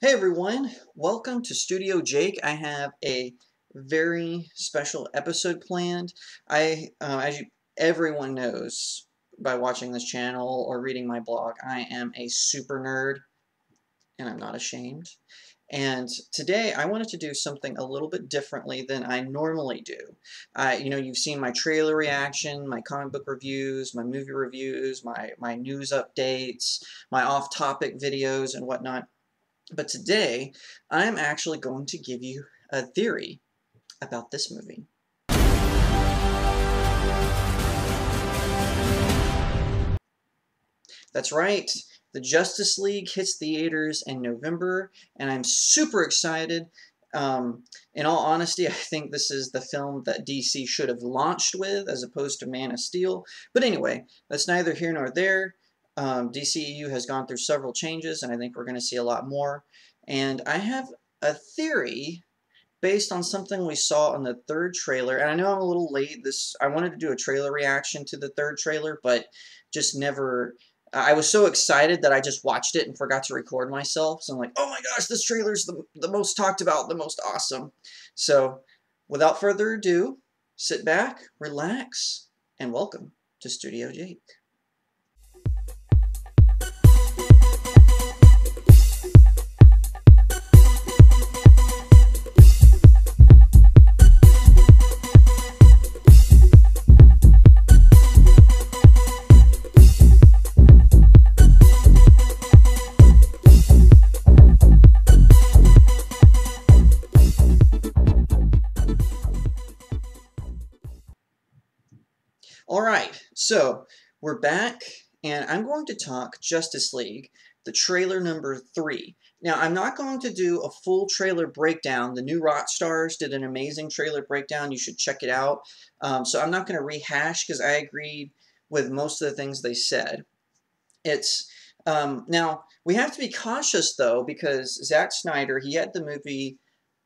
Hey everyone, welcome to Studio Jake. I have a very special episode planned. I, uh, as you, everyone knows by watching this channel or reading my blog, I am a super nerd, and I'm not ashamed. And today I wanted to do something a little bit differently than I normally do. Uh, you know, you've seen my trailer reaction, my comic book reviews, my movie reviews, my, my news updates, my off-topic videos and whatnot. But today, I'm actually going to give you a theory about this movie. That's right, the Justice League hits theaters in November, and I'm super excited. Um, in all honesty, I think this is the film that DC should have launched with as opposed to Man of Steel. But anyway, that's neither here nor there. Um, DCEU has gone through several changes, and I think we're going to see a lot more. And I have a theory based on something we saw in the third trailer. And I know I'm a little late. This I wanted to do a trailer reaction to the third trailer, but just never. I was so excited that I just watched it and forgot to record myself. So I'm like, oh my gosh, this trailer's the, the most talked about, the most awesome. So without further ado, sit back, relax, and welcome to Studio Jake. We're back, and I'm going to talk Justice League, the trailer number three. Now, I'm not going to do a full trailer breakdown. The new Rockstars did an amazing trailer breakdown. You should check it out. Um, so I'm not going to rehash because I agreed with most of the things they said. It's um, now we have to be cautious though because Zack Snyder he had the movie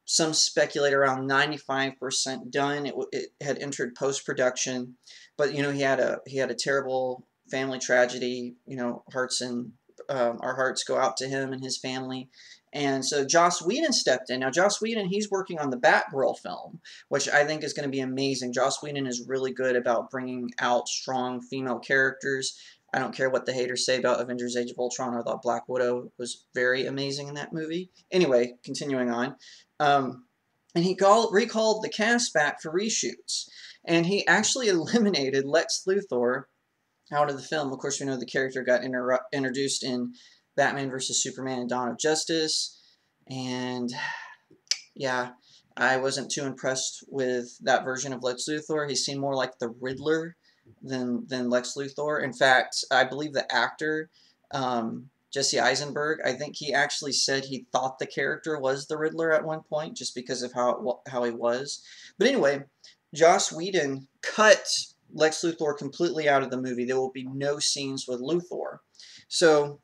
some speculate around 95% done. It, it had entered post production but you know he had a he had a terrible family tragedy. You know, hearts and um, our hearts go out to him and his family. And so Joss Whedon stepped in. Now, Joss Whedon, he's working on the Batgirl film, which I think is going to be amazing. Joss Whedon is really good about bringing out strong female characters. I don't care what the haters say about Avengers Age of Ultron. I thought Black Widow was very amazing in that movie. Anyway, continuing on. Um, and he called, recalled the cast back for reshoots. And he actually eliminated Lex Luthor out of the film. Of course, we know the character got introduced in Batman vs. Superman and Dawn of Justice. And yeah, I wasn't too impressed with that version of Lex Luthor. He seemed more like the Riddler than, than Lex Luthor. In fact, I believe the actor, um, Jesse Eisenberg, I think he actually said he thought the character was the Riddler at one point just because of how, how he was. But anyway, Joss Whedon cut Lex Luthor completely out of the movie. There will be no scenes with Luthor. So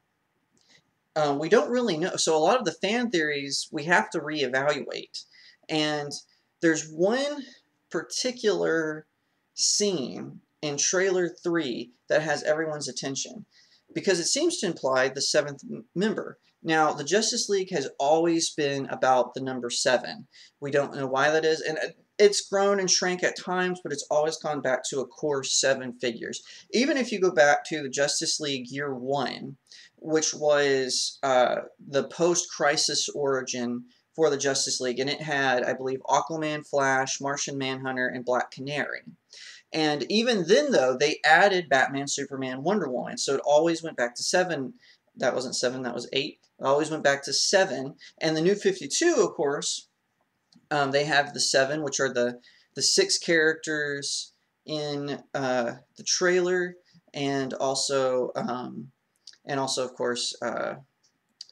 uh, we don't really know. So a lot of the fan theories we have to reevaluate. And there's one particular scene in trailer 3 that has everyone's attention because it seems to imply the seventh member. Now, the Justice League has always been about the number seven. We don't know why that is, and uh, it's grown and shrank at times, but it's always gone back to a core seven figures. Even if you go back to the Justice League Year One, which was uh, the post-crisis origin for the Justice League, and it had, I believe, Aquaman, Flash, Martian Manhunter, and Black Canary. And even then, though, they added Batman, Superman, Wonder Woman, so it always went back to seven. That wasn't seven, that was eight. It always went back to seven. And the New 52, of course, um, they have the seven, which are the, the six characters in uh, the trailer, and also, um, and also of course, uh,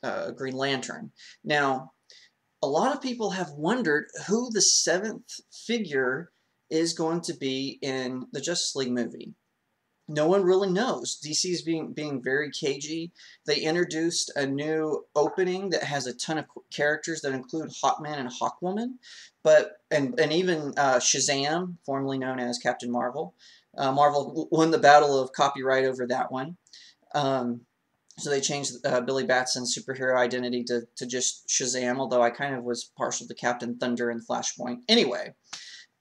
uh, Green Lantern. Now, a lot of people have wondered who the seventh figure is going to be in the Justice League movie no one really knows. DC is being being very cagey. They introduced a new opening that has a ton of characters that include Hawkman and Hawkwoman, but and and even uh, Shazam, formerly known as Captain Marvel. Uh, Marvel won the battle of copyright over that one. Um, so they changed uh, Billy Batson's superhero identity to, to just Shazam, although I kind of was partial to Captain Thunder and Flashpoint. Anyway,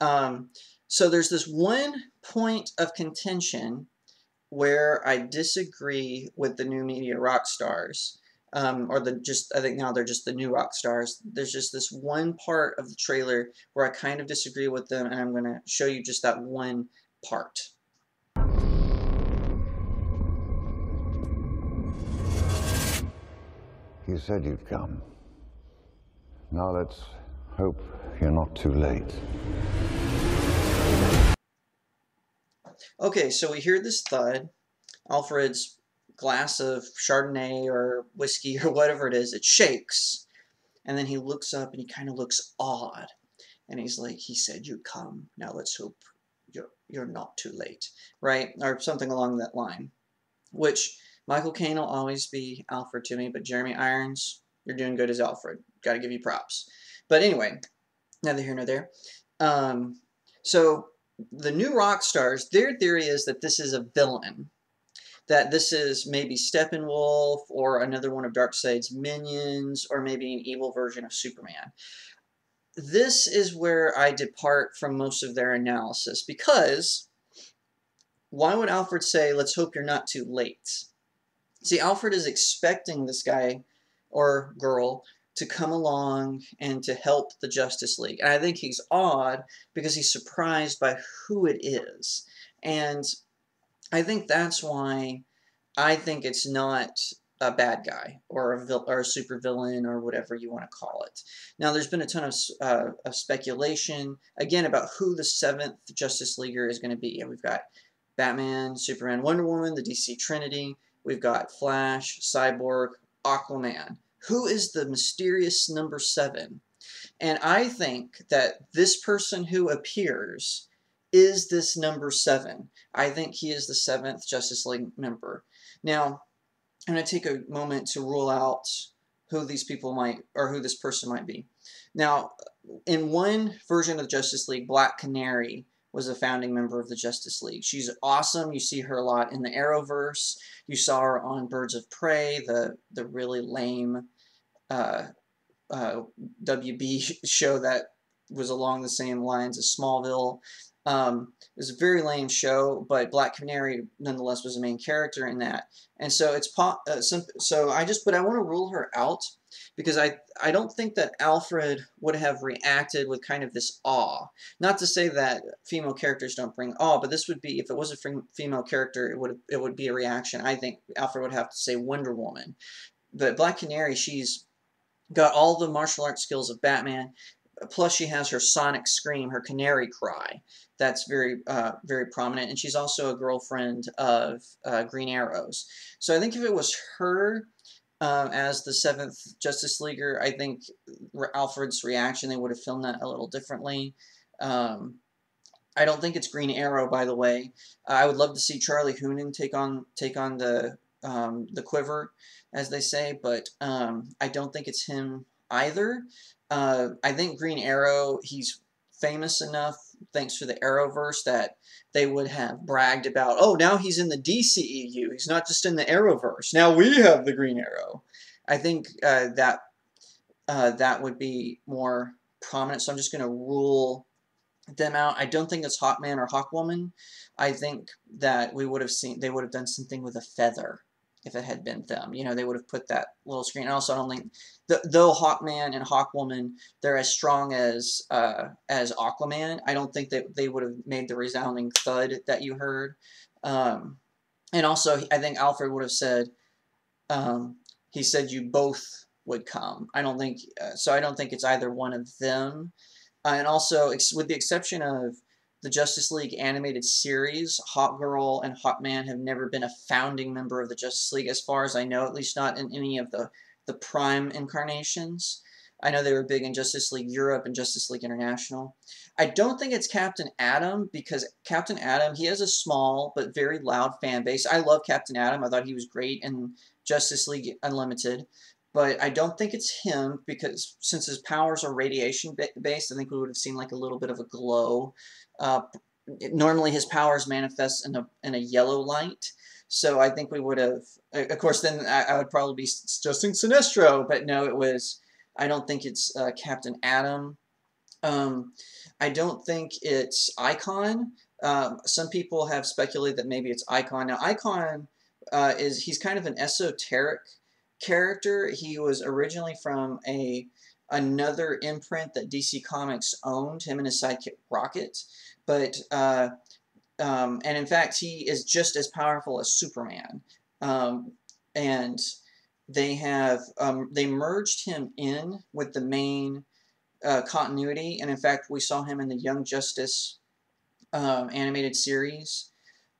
um, so there's this one point of contention where I disagree with the new media Rockstars. Um, or the just I think now they're just the new Rockstars. There's just this one part of the trailer where I kind of disagree with them, and I'm going to show you just that one part. You said you'd come. Now let's hope you're not too late. Okay, so we hear this thud. Alfred's glass of Chardonnay or whiskey or whatever it is, it shakes. And then he looks up and he kind of looks odd. And he's like, he said you'd come. Now let's hope you're, you're not too late. Right? Or something along that line. Which Michael Caine will always be Alfred to me, but Jeremy Irons, you're doing good as Alfred. Got to give you props. But anyway, neither here nor there. Um, so the new Rockstars, their theory is that this is a villain. That this is maybe Steppenwolf or another one of Darkseid's minions or maybe an evil version of Superman. This is where I depart from most of their analysis because why would Alfred say, let's hope you're not too late? See, Alfred is expecting this guy or girl to come along and to help the Justice League. And I think he's odd because he's surprised by who it is. And I think that's why I think it's not a bad guy or a, vil- or a super villain or whatever you want to call it. Now, there's been a ton of, uh, of speculation, again, about who the seventh Justice Leaguer is going to be. And we've got Batman, Superman, Wonder Woman, the DC Trinity. We've got Flash, Cyborg, Aquaman. Who is the mysterious number seven? And I think that this person who appears is this number seven. I think he is the seventh Justice League member. Now, I'm going to take a moment to rule out who these people might, or who this person might be. Now, in one version of Justice League, Black Canary was a founding member of the Justice League. She's awesome. You see her a lot in the Arrowverse. You saw her on Birds of Prey, the the really lame uh, uh, WB show that was along the same lines as Smallville. Um, it was a very lame show, but Black Canary nonetheless was a main character in that. And so it's uh, so I just, but I want to rule her out because I I don't think that Alfred would have reacted with kind of this awe. Not to say that female characters don't bring awe, but this would be if it was a female character, it would it would be a reaction. I think Alfred would have to say Wonder Woman, but Black Canary, she's got all the martial arts skills of Batman. Plus, she has her sonic scream, her canary cry. That's very, uh, very prominent. And she's also a girlfriend of uh, Green Arrows. So I think if it was her, um, as the seventh Justice Leaguer, I think Alfred's reaction, they would have filmed that a little differently. Um, I don't think it's Green Arrow, by the way. Uh, I would love to see Charlie Hunnam take on take on the um, the quiver, as they say, but um, I don't think it's him either. Uh, I think Green Arrow, he's famous enough thanks to the Arrowverse that they would have bragged about, oh, now he's in the DCEU. He's not just in the Arrowverse. Now we have the Green Arrow. I think uh, that uh, that would be more prominent. So I'm just going to rule them out. I don't think it's Hawkman or Hawkwoman. I think that we would have seen they would have done something with a feather if it had been them. You know, they would have put that little screen. And also, I don't think, the, though Hawkman and Hawkwoman, they're as strong as uh, as Aquaman, I don't think that they would have made the resounding thud that you heard. Um, and also, I think Alfred would have said, um, he said you both would come. I don't think, uh, so I don't think it's either one of them. Uh, and also, with the exception of the Justice League animated series, Hawkgirl and Hawkman have never been a founding member of the Justice League, as far as I know, at least not in any of the, the prime incarnations. I know they were big in Justice League Europe and Justice League International. I don't think it's Captain Atom because Captain Atom, he has a small but very loud fan base. I love Captain Atom. I thought he was great in Justice League Unlimited but I don't think it's him because since his powers are radiation based, I think we would have seen like a little bit of a glow uh, normally his powers manifest in a in a yellow light. So I think we would have, of course, then I, I would probably be suggesting Sinestro, but no, it was. I don't think it's uh, Captain Atom. Um, I don't think it's Icon. Um, some people have speculated that maybe it's Icon. Now, Icon uh, is he's kind of an esoteric character. He was originally from a another imprint that DC Comics owned. Him and his sidekick Rocket, but uh, um, and in fact, he is just as powerful as Superman. Um, and they have um, they merged him in with the main uh, continuity, and in fact, we saw him in the Young Justice um, animated series.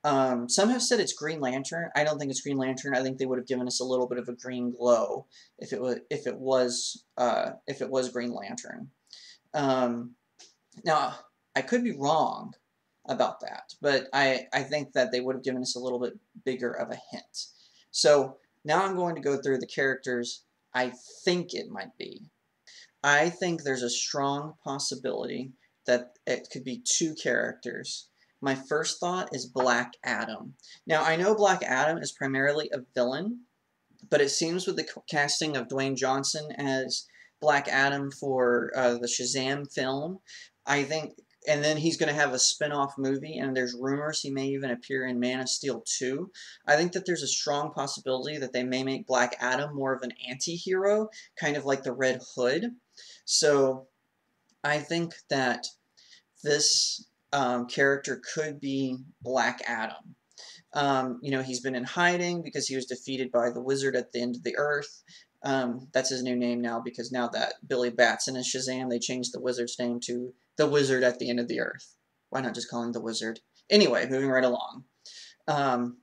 Um, some have said it's Green Lantern. I don't think it's Green Lantern. I think they would have given us a little bit of a green glow if it was if it was uh, if it was Green Lantern. Um, now I could be wrong about that, but I I think that they would have given us a little bit bigger of a hint. So now I'm going to go through the characters I think it might be. I think there's a strong possibility that it could be two characters. My first thought is Black Adam. Now, I know Black Adam is primarily a villain, but it seems with the casting of Dwayne Johnson as Black Adam for uh, the Shazam film, I think, and then he's going to have a spin off movie, and there's rumors he may even appear in Man of Steel 2. I think that there's a strong possibility that they may make Black Adam more of an anti hero, kind of like the Red Hood. So I think that this um, character could be Black Adam. Um, you know, he's been in hiding because he was defeated by the wizard at the end of the earth. Um, that's his new name now because now that Billy Batson is Shazam, they changed the wizard's name to the wizard at the end of the earth. Why not just call him the wizard? Anyway, moving right along. Um,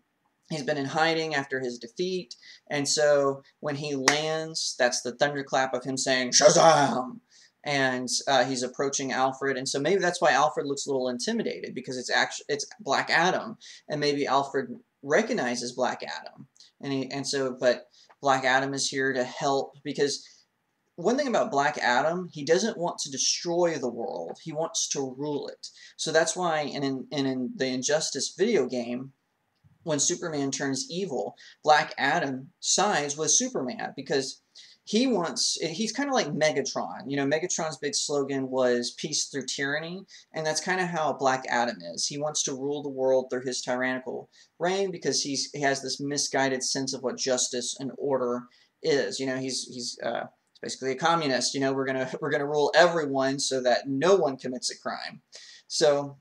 he's been in hiding after his defeat, and so when he lands, that's the thunderclap of him saying Shazam! And uh, he's approaching Alfred, and so maybe that's why Alfred looks a little intimidated because it's actually it's Black Adam, and maybe Alfred recognizes Black Adam, and he and so but Black Adam is here to help because one thing about Black Adam, he doesn't want to destroy the world; he wants to rule it. So that's why in in, in the Injustice video game, when Superman turns evil, Black Adam sides with Superman because he wants he's kind of like megatron you know megatron's big slogan was peace through tyranny and that's kind of how black adam is. He wants to rule the world through his tyrannical reign because he's he has this misguided sense of what justice and order is. You know he's he's uh, basically a communist you know we're gonna we're gonna rule everyone so that no one commits a crime. So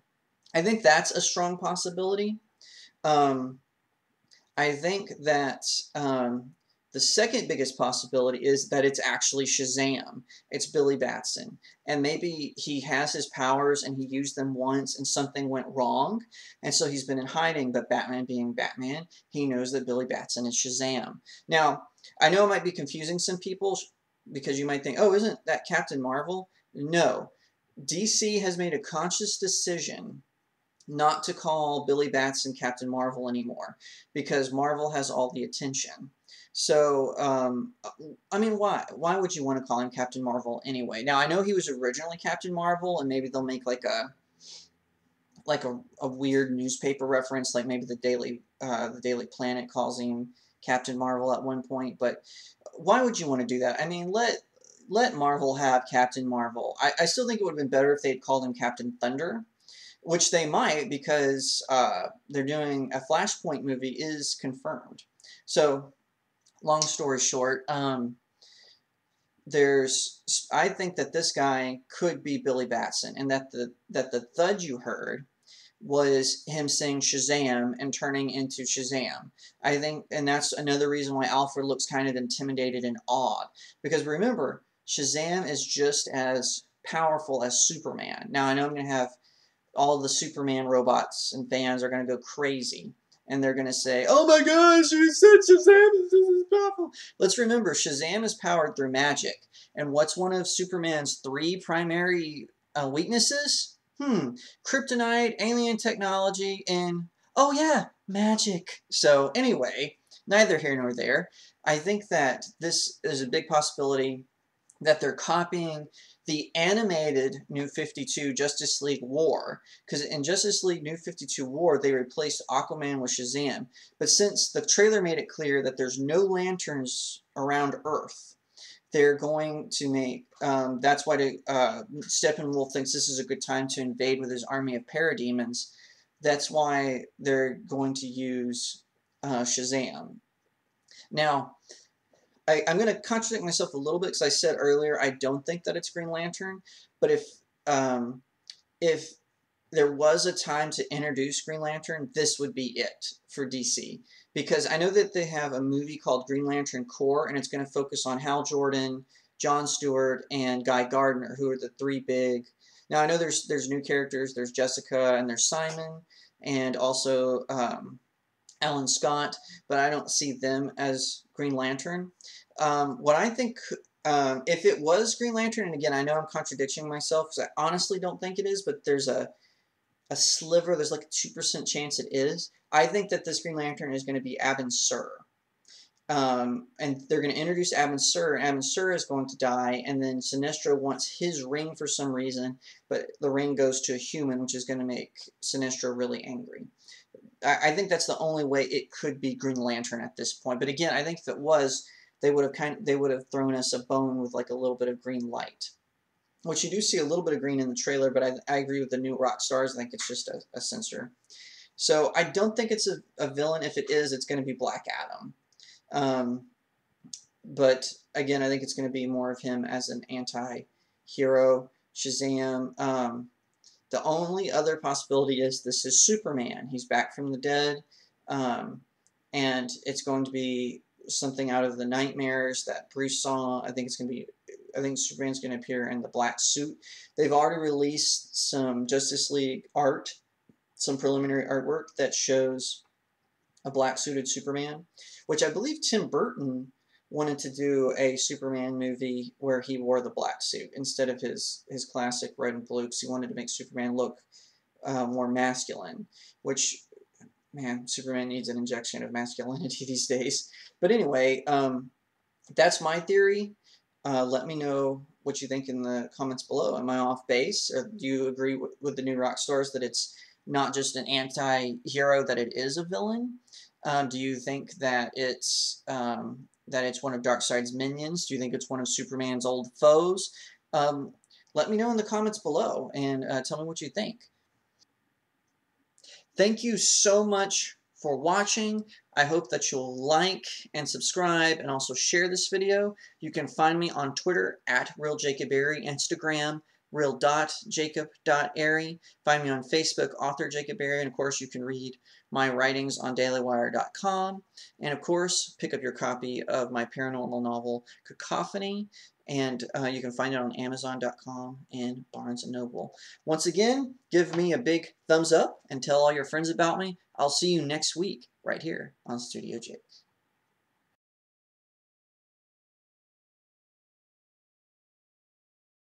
i think that's a strong possibility. Um, i think that um, the second biggest possibility is that it's actually Shazam. It's Billy Batson. And maybe he has his powers and he used them once and something went wrong. And so he's been in hiding, but Batman being Batman, he knows that Billy Batson is Shazam. Now, I know it might be confusing some people because you might think, oh, isn't that Captain Marvel? No. DC has made a conscious decision not to call Billy Batson Captain Marvel anymore because Marvel has all the attention. So, um, I mean, why? Why would you want to call him Captain Marvel anyway? Now, I know he was originally Captain Marvel, and maybe they'll make like a like a, a weird newspaper reference, like maybe the Daily uh, the Daily Planet calls him Captain Marvel at one point. But why would you want to do that? I mean, let let Marvel have Captain Marvel. I, I still think it would have been better if they'd called him Captain Thunder, which they might because uh, they're doing a Flashpoint movie is confirmed. So long story short, um, there's I think that this guy could be Billy Batson, and that the that the thud you heard was him saying Shazam and turning into Shazam. I think, and that's another reason why Alfred looks kind of intimidated and awed. Because remember, Shazam is just as powerful as Superman. Now, I know I'm going to have all the Superman robots and fans are going to go crazy and they're going to say, "Oh my gosh, you said Shazam is, is powerful." Let's remember, Shazam is powered through magic, and what's one of Superman's three primary uh, weaknesses? Hmm, kryptonite, alien technology, and oh yeah, magic. So anyway, neither here nor there. I think that this is a big possibility that they're copying the animated New 52 Justice League War, because in Justice League New 52 War, they replaced Aquaman with Shazam. But since the trailer made it clear that there's no lanterns around Earth, they're going to make, um, that's why the, uh, Steppenwolf thinks this is a good time to invade with his army of parademons. That's why they're going to use uh, Shazam. Now, I, am going to contradict myself a little bit because I said earlier I don't think that it's Green Lantern, but if um, if there was a time to introduce Green Lantern, this would be it for DC. Because I know that they have a movie called Green Lantern Corps, and it's going to focus on Hal Jordan, John Stewart, and Guy Gardner, who are the three big. Now I know there's there's new characters. There's Jessica and there's Simon, and also um, Alan Scott, but I don't see them as Green Lantern. Um, what I think, um, if it was Green Lantern, and again, I know I'm contradicting myself because I honestly don't think it is, but there's a a sliver, there's like a 2% chance it is. I think that this Green Lantern is going to be Abin Sur. Um, and they're going to introduce Abin Sur. Abin Sur is going to die, and then Sinestro wants his ring for some reason, but the ring goes to a human, which is going to make Sinestro really angry. I, think that's the only way it could be Green Lantern at this point. But again, I think if it was, they would have kind of, they would have thrown us a bone with like a little bit of green light. Which you do see a little bit of green in the trailer, but I, I agree with the new Rockstars. I think it's just a, a sensor. So I don't think it's a, a villain. If it is, it's going to be Black Adam. Um, but again, I think it's going to be more of him as an anti-hero. Shazam. Um, the only other possibility is this is Superman. He's back from the dead, um, and it's going to be something out of the nightmares that Bruce saw. I think it's going to be. I think Superman's going to appear in the black suit. They've already released some Justice League art, some preliminary artwork that shows a black suited Superman, which I believe Tim Burton wanted to do a Superman movie where he wore the black suit instead of his his classic red and blue because he wanted to make Superman look uh, more masculine, which man, Superman needs an injection of masculinity these days. But anyway, um, that's my theory. Uh, let me know what you think in the comments below. Am I off base, or do you agree with, with the new Rockstars that it's not just an anti-hero, that it is a villain? Um, do you think that it's um, that it's one of Darkseid's minions? Do you think it's one of Superman's old foes? Um, let me know in the comments below and uh, tell me what you think. Thank you so much for watching. I hope that you'll like and subscribe and also share this video. You can find me on Twitter at RealJacobAiry, Instagram real.jacob.airy. Find me on Facebook, author Jacob Airy, and of course you can read my writings on dailywire.com. And of course, pick up your copy of my paranormal novel, Cacophony, and uh, you can find it on Amazon.com and Barnes & Noble. Once again, give me a big thumbs up and tell all your friends about me. I'll see you next week right here on Studio Jake.